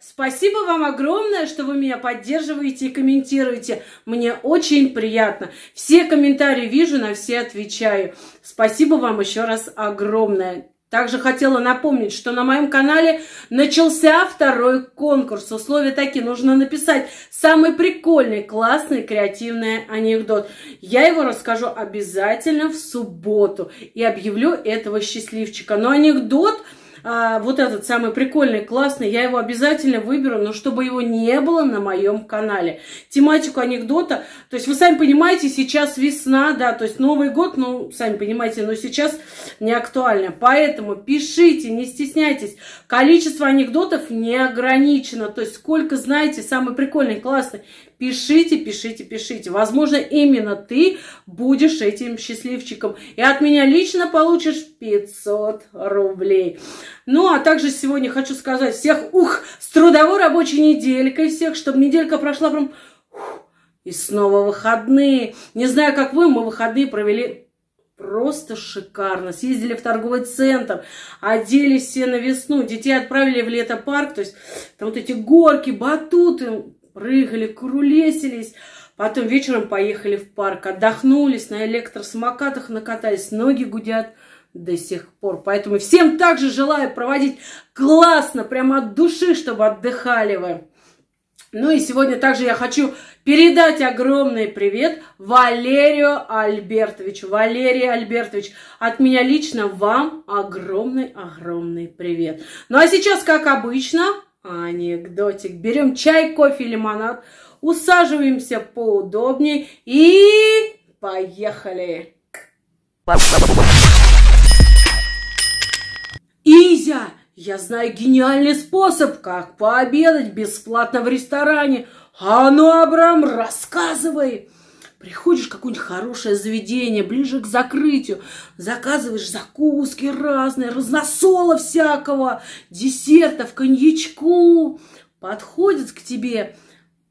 Спасибо вам огромное, что вы меня поддерживаете и комментируете. Мне очень приятно. Все комментарии вижу, на все отвечаю. Спасибо вам еще раз огромное. Также хотела напомнить, что на моем канале начался второй конкурс. Условия такие. Нужно написать самый прикольный, классный, креативный анекдот. Я его расскажу обязательно в субботу. И объявлю этого счастливчика. Но анекдот а, вот этот самый прикольный, классный, я его обязательно выберу, но чтобы его не было на моем канале. Тематику анекдота, то есть вы сами понимаете, сейчас весна, да, то есть Новый год, ну, сами понимаете, но сейчас не актуально. Поэтому пишите, не стесняйтесь. Количество анекдотов не ограничено, то есть сколько знаете, самый прикольный, классный, Пишите, пишите, пишите. Возможно, именно ты будешь этим счастливчиком. И от меня лично получишь 500 рублей. Ну, а также сегодня хочу сказать всех, ух, с трудовой рабочей неделькой всех, чтобы неделька прошла прям... Ух, и снова выходные. Не знаю, как вы, мы выходные провели просто шикарно. Съездили в торговый центр, одели все на весну, детей отправили в летопарк, то есть там вот эти горки, батуты, прыгали, курулесились. Потом вечером поехали в парк, отдохнулись, на электросамокатах накатались, ноги гудят до сих пор. Поэтому всем также желаю проводить классно, прямо от души, чтобы отдыхали вы. Ну и сегодня также я хочу передать огромный привет Валерию Альбертовичу. Валерий Альбертович, от меня лично вам огромный-огромный привет. Ну а сейчас, как обычно, анекдотик. Берем чай, кофе, лимонад, усаживаемся поудобнее и поехали. Изя, я знаю гениальный способ, как пообедать бесплатно в ресторане. А ну, Абрам, рассказывай. Приходишь в какое-нибудь хорошее заведение, ближе к закрытию, заказываешь закуски разные, разносола всякого, десертов, коньячку. Подходит к тебе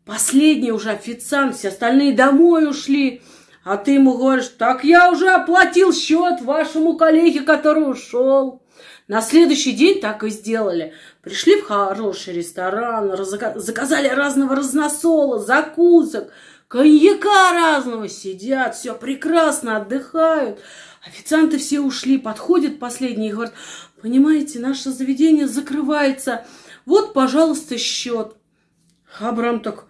последний уже официант, все остальные домой ушли. А ты ему говоришь, так я уже оплатил счет вашему коллеге, который ушел. На следующий день так и сделали. Пришли в хороший ресторан, заказали разного разносола, закусок – коньяка разного сидят, все прекрасно, отдыхают. Официанты все ушли, подходит последний и говорит, понимаете, наше заведение закрывается, вот, пожалуйста, счет. Абрам так,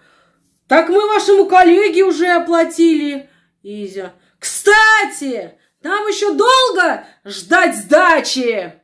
так мы вашему коллеге уже оплатили. Изя, кстати, нам еще долго ждать сдачи.